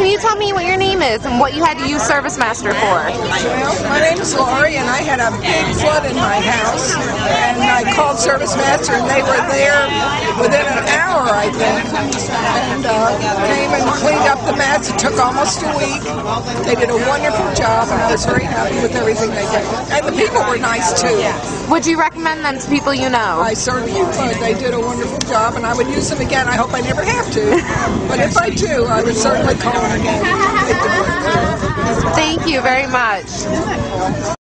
can you tell me what your name is and what you had to use ServiceMaster for? Well, my name is Lori, and I had a big flood in my house, and I called ServiceMaster, and they were there within an hour, I think, and uh, It took almost a week. They did a wonderful job, and I was very happy with everything they did. And the people were nice too. Would you recommend them to people you know? I certainly would. They did a wonderful job, and I would use them again. I hope I never have to, but if I do, I would certainly call them again. Thank you very much.